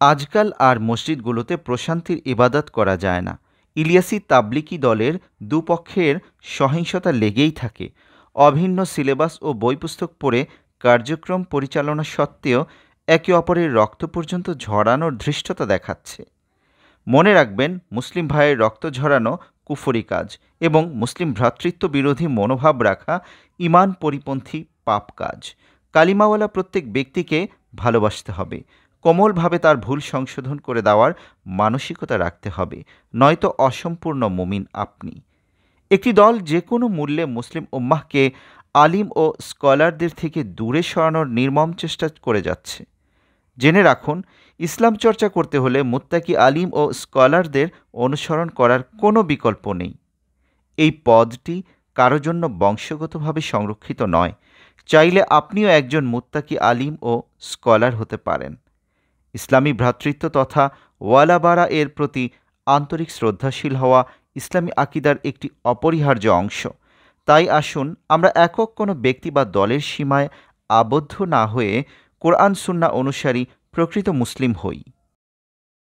আজকাল আর মসজিদগুলোতে প্রশান্তির ইবাদত করা যায় না। ইলিয়াসি তাবলিকি দলের দুপক্ষের সহিংসতা লেগেই থাকে। অভিন্ন সিলেবাস ও বই পুস্তক পড়ে কার্যক্রম পরিচালনা সত্ত্বেও একে অপরের রক্ত পর্যন্ত ঝরানোর ধৃষ্টতা দেখাচ্ছে। মনে রাখবেন, মুসলিম ভাইয়ের রক্ত ঝরানো কুফরি কাজ এবং মুসলিম ভ্রাতৃত্ব বিরোধী মনোভাব রাখা ইমান পরিপন্থী পাপ কাজ। কালিমাওয়ালা প্রত্যেক ব্যক্তিকে ভালোবাসতে হবে। কোমলভাবে তার ভুল সংশোধন করে দেওয়ার মানসিকতা রাখতে হবে, নয়তো অসম্পূর্ণ মুমিন আপনি। একটি দল যে কোনো মূল্যে মুসলিম উম্মাহকে আলিম ও স্কলারদের থেকে দূরে সরানোর নির্মম চেষ্টা করে যাচ্ছে। জেনে রাখুন, ইসলাম চর্চা করতে হলে মুত্তাকি আলিম ও স্কলারদের অনুসরণ করার কোনো বিকল্প নেই। এই পদটি কারও জন্য বংশগতভাবে সংরক্ষিত নয়। চাইলে আপনিও একজন মুত্তাকি আলিম ও স্কলার হতে পারেন। ইসলামী ভ্রাতৃত্ব তথা ওয়ালাবারা এর প্রতি আন্তরিক শ্রদ্ধাশীল হওয়া ইসলামী আকিদার একটি অপরিহার্য অংশ। তাই আসুন, আমরা একক কোনো ব্যক্তি বা দলের সীমায় আবদ্ধ না হয়ে কোরআন সুন্না অনুসারী প্রকৃত মুসলিম হই।